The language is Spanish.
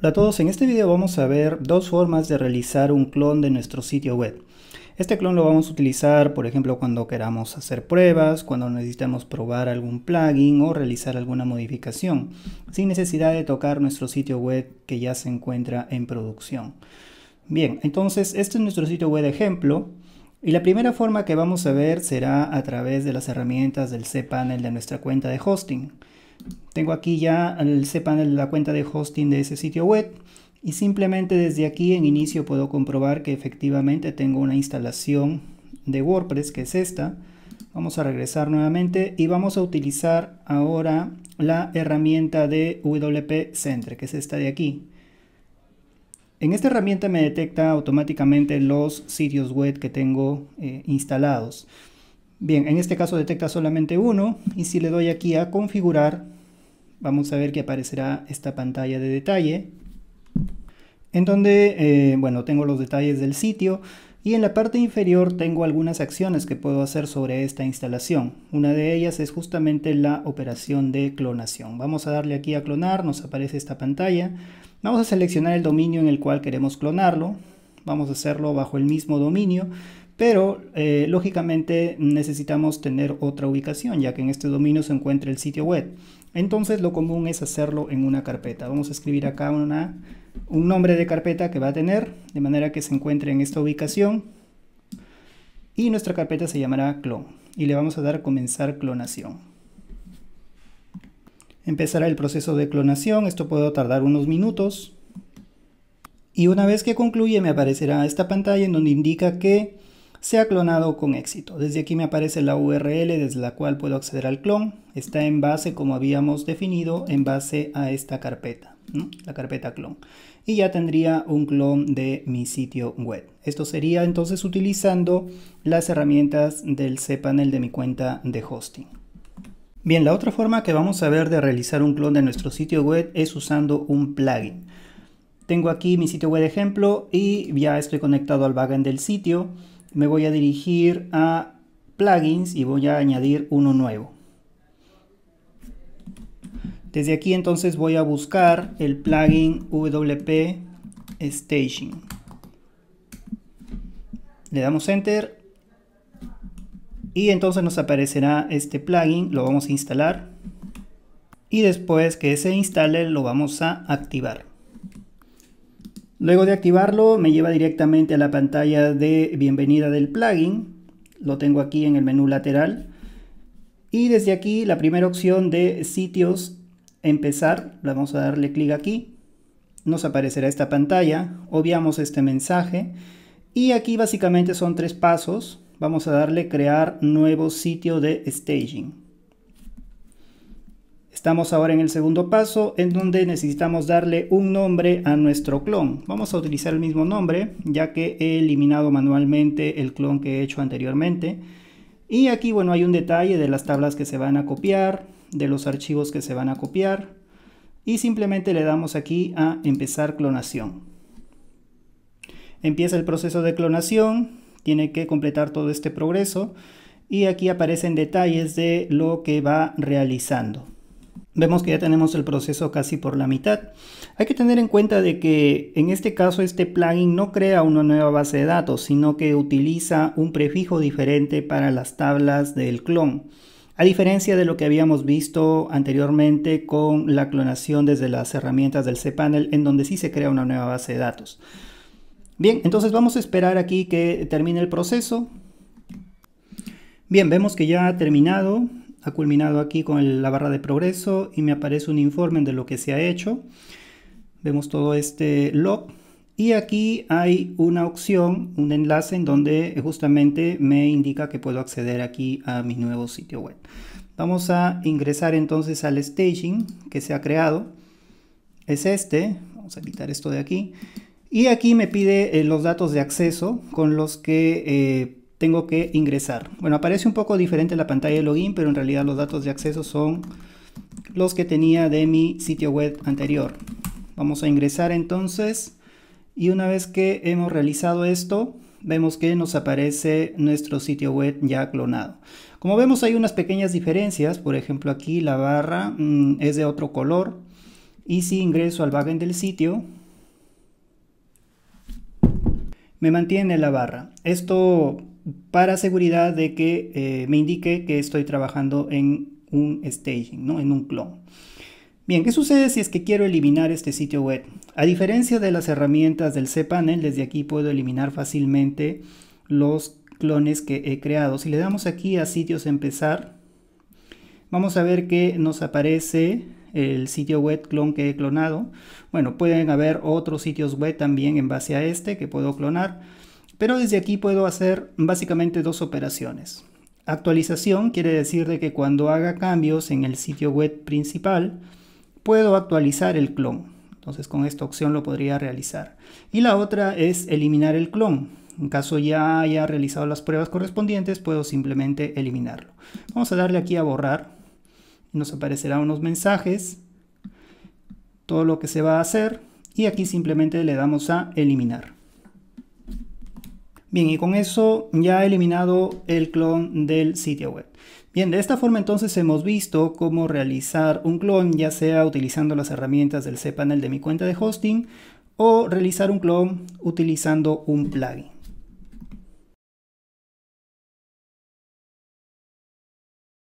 Hola a todos, en este video vamos a ver dos formas de realizar un clon de nuestro sitio web. Este clon lo vamos a utilizar, por ejemplo, cuando queramos hacer pruebas, cuando necesitamos probar algún plugin o realizar alguna modificación, sin necesidad de tocar nuestro sitio web que ya se encuentra en producción. Bien, entonces este es nuestro sitio web ejemplo. Y la primera forma que vamos a ver será a través de las herramientas del cPanel de nuestra cuenta de hosting. Tengo aquí ya el cPanel la cuenta de hosting de ese sitio web y simplemente desde aquí en inicio puedo comprobar que efectivamente tengo una instalación de WordPress que es esta. Vamos a regresar nuevamente y vamos a utilizar ahora la herramienta de WP Center que es esta de aquí. En esta herramienta me detecta automáticamente los sitios web que tengo eh, instalados. Bien, en este caso detecta solamente uno y si le doy aquí a configurar, vamos a ver que aparecerá esta pantalla de detalle en donde, eh, bueno, tengo los detalles del sitio y en la parte inferior tengo algunas acciones que puedo hacer sobre esta instalación. Una de ellas es justamente la operación de clonación. Vamos a darle aquí a clonar, nos aparece esta pantalla. Vamos a seleccionar el dominio en el cual queremos clonarlo. Vamos a hacerlo bajo el mismo dominio pero eh, lógicamente necesitamos tener otra ubicación, ya que en este dominio se encuentra el sitio web. Entonces lo común es hacerlo en una carpeta. Vamos a escribir acá una, un nombre de carpeta que va a tener, de manera que se encuentre en esta ubicación. Y nuestra carpeta se llamará clon. Y le vamos a dar comenzar clonación. Empezará el proceso de clonación, esto puede tardar unos minutos. Y una vez que concluye me aparecerá esta pantalla en donde indica que se ha clonado con éxito. Desde aquí me aparece la URL desde la cual puedo acceder al clon. Está en base, como habíamos definido, en base a esta carpeta, la carpeta clon. Y ya tendría un clon de mi sitio web. Esto sería entonces utilizando las herramientas del cPanel de mi cuenta de hosting. Bien, la otra forma que vamos a ver de realizar un clon de nuestro sitio web es usando un plugin. Tengo aquí mi sitio web ejemplo y ya estoy conectado al backend del sitio me voy a dirigir a plugins y voy a añadir uno nuevo. Desde aquí entonces voy a buscar el plugin WP Staging. Le damos Enter y entonces nos aparecerá este plugin, lo vamos a instalar y después que se instale lo vamos a activar. Luego de activarlo me lleva directamente a la pantalla de bienvenida del plugin. Lo tengo aquí en el menú lateral. Y desde aquí la primera opción de sitios empezar, vamos a darle clic aquí. Nos aparecerá esta pantalla, obviamos este mensaje. Y aquí básicamente son tres pasos. Vamos a darle crear nuevo sitio de staging. Estamos ahora en el segundo paso en donde necesitamos darle un nombre a nuestro clon. Vamos a utilizar el mismo nombre ya que he eliminado manualmente el clon que he hecho anteriormente. Y aquí bueno hay un detalle de las tablas que se van a copiar, de los archivos que se van a copiar. Y simplemente le damos aquí a empezar clonación. Empieza el proceso de clonación, tiene que completar todo este progreso y aquí aparecen detalles de lo que va realizando vemos que ya tenemos el proceso casi por la mitad. Hay que tener en cuenta de que en este caso este plugin no crea una nueva base de datos, sino que utiliza un prefijo diferente para las tablas del clon. A diferencia de lo que habíamos visto anteriormente con la clonación desde las herramientas del cPanel, en donde sí se crea una nueva base de datos. Bien, entonces vamos a esperar aquí que termine el proceso. Bien, vemos que ya ha terminado ha culminado aquí con la barra de progreso y me aparece un informe de lo que se ha hecho. Vemos todo este log y aquí hay una opción, un enlace en donde justamente me indica que puedo acceder aquí a mi nuevo sitio web. Vamos a ingresar entonces al staging que se ha creado. Es este, vamos a quitar esto de aquí. Y aquí me pide eh, los datos de acceso con los que eh, tengo que ingresar. Bueno, aparece un poco diferente la pantalla de login, pero en realidad los datos de acceso son los que tenía de mi sitio web anterior. Vamos a ingresar entonces y una vez que hemos realizado esto, vemos que nos aparece nuestro sitio web ya clonado. Como vemos hay unas pequeñas diferencias, por ejemplo aquí la barra mm, es de otro color y si ingreso al backend del sitio, me mantiene la barra. Esto para seguridad de que eh, me indique que estoy trabajando en un staging, ¿no? en un clon. Bien, ¿qué sucede si es que quiero eliminar este sitio web? A diferencia de las herramientas del cPanel, desde aquí puedo eliminar fácilmente los clones que he creado. Si le damos aquí a sitios empezar, vamos a ver que nos aparece el sitio web clon que he clonado. Bueno, pueden haber otros sitios web también en base a este que puedo clonar, pero desde aquí puedo hacer básicamente dos operaciones. Actualización quiere decir de que cuando haga cambios en el sitio web principal, puedo actualizar el clon. Entonces con esta opción lo podría realizar. Y la otra es eliminar el clon. En caso ya haya realizado las pruebas correspondientes, puedo simplemente eliminarlo. Vamos a darle aquí a borrar. Nos aparecerán unos mensajes, todo lo que se va a hacer. Y aquí simplemente le damos a eliminar. Bien, y con eso ya he eliminado el clon del sitio web. Bien, de esta forma entonces hemos visto cómo realizar un clon, ya sea utilizando las herramientas del cPanel de mi cuenta de hosting o realizar un clon utilizando un plugin.